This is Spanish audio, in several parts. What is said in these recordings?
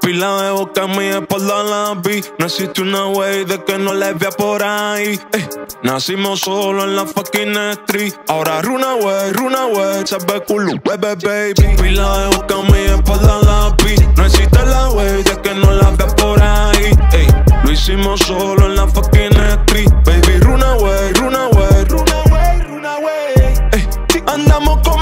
Pila de boca en mi la vi. No existe una way de que no la vea por ahí. Ey, nacimos solo en la fucking street. Ahora runa way, runa way, se ve culo, bebe baby. Pila de boca en mi espalda la vi. No existe la way de que no la vea por ahí. Ey, lo hicimos solo en la fucking street. Baby, runa way, runa way, runa way, runa way. Ey, andamos como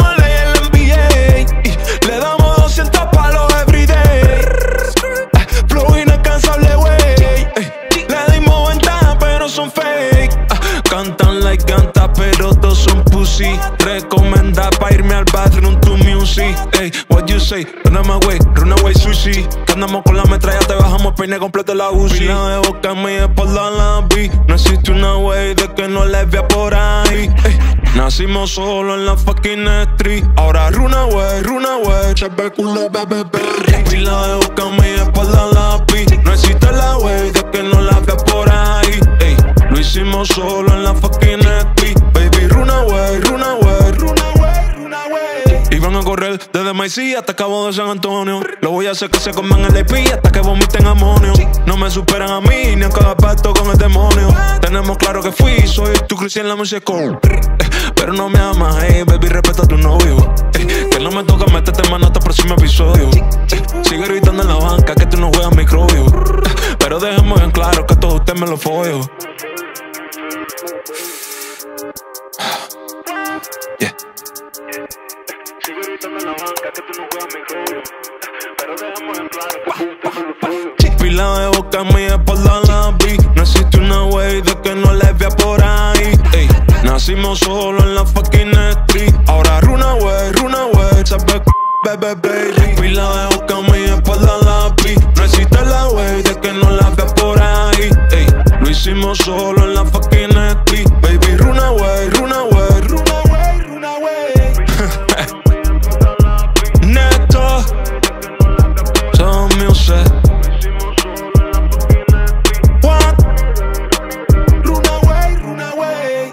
Cantan like canta, pero todos son pussy. Recomenda pa' irme al bathroom to music. Ey, what you say? Run my way, run away sushi. Que andamos con la metralla, te bajamos peine completo la UCI. Pila de boca en mi la vi. No existe una way de que no la vea por ahí. Ey, nacimos solo en la fucking street. Ahora runa way, runa way. Se ve culo, bebe, bebe. Pila de boca en solo en la fucking street. Baby, runa way, runa way, runa way, runa way. Y van a correr desde Maicí hasta Cabo de San Antonio. Lo voy a hacer que se coman el IP hasta que vomiten amonio. No me superan a mí ni a cada pacto con el demonio. Tenemos claro que fui, soy tu cristian la música. Pero no me amas, hey, baby, respeta a tu novio. Eh, que no me toca meterte mano hasta el próximo episodio. Eh, sigue gritando en la banca que tú no juegas microbio. Eh, pero dejemos en claro que todo usted me lo follo. Yeah. Sigue gritando en la banca que tú no juegas microbio. Pero dejemos en claro que Pila de boca mi espalda la vi. No existe una way de que no la vea por ahí. Ey, nacimos solo en la fucking street. Ahora runa way, runa way, se ve bebe baby. Pila de solo en la fucking street. Baby, runa way, runa way, runa way, runa way. Neto, son music. What? Runa way, runa way.